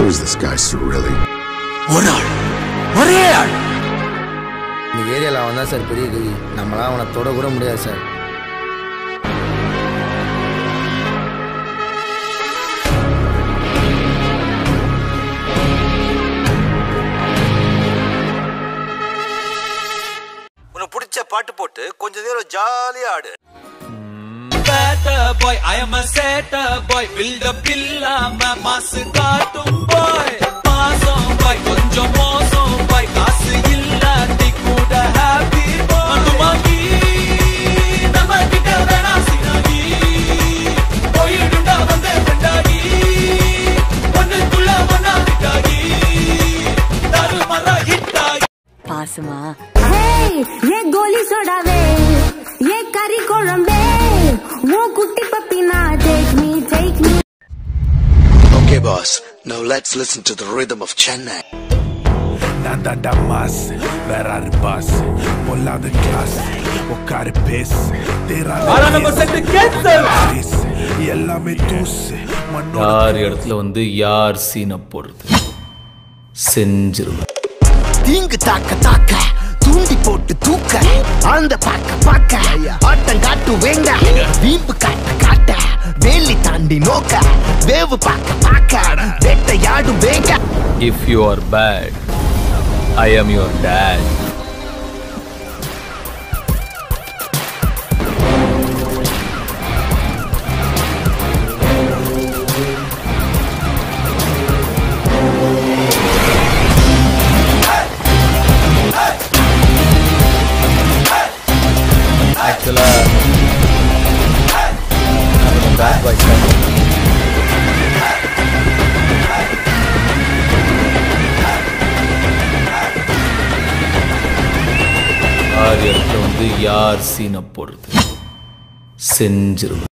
Who's this guy Cirilli? ஒரு ஆள். ஒரே ஆள். இந்த ஏரியாவில் அவன் தான் சார் பெரிய கவி நம்மளாம் அவனை தொட கூட முடியாது சார். உனக்கு பிடிச்ச பாட்டு போட்டு கொஞ்ச நேரம் ஜாலியா ஆடு. Better boy. I am a setter boy. Build up இல்லாம மாசு காட்டும் boy. மாசம் boy. கொஞ்சம் மோசம் boy. காசு இல்லாட்டி கூட happy boy. மதுமாகி நம்ம கிட்ட வேணா சினாகி போயிடுண்டா வந்த பெண்டாகி ஒண்ணுக்குள்ள ஒன்னா விட்டாகி தருமரா ஹிட்டாகி பாசமா. ஏய், ஏ கோலி சோடாவே. ஏ கறி குழம்பே. Boss. Now let's listen to the rhythm of Chennai. Da mas, Ferrari bus, பொல்லாத கிளாஸ் உட்காரு தேரா எல்லாமே தூசு யார் இடத்துல வந்து யார் சீனை போடுறது? செஞ்சிருவேன் தீங்கு தாக்க தாக்க தூண்டி போட்டு தூக்க ஆழ்ந்த பாக்க பாக்க ஆட்டம் காட்டு வேங்க வீம்பு காட்ட காட்ட வேலி தாண்டி நோக்க வேவு பாக்க பாக்க வேட்டையாடும் வேங்க if you are bad I am your dad ஆக்சுவலாக பேட் பாய் யார் இடத்துல வந்து யார் சீனை போடுறது? செஞ்சிருவேன்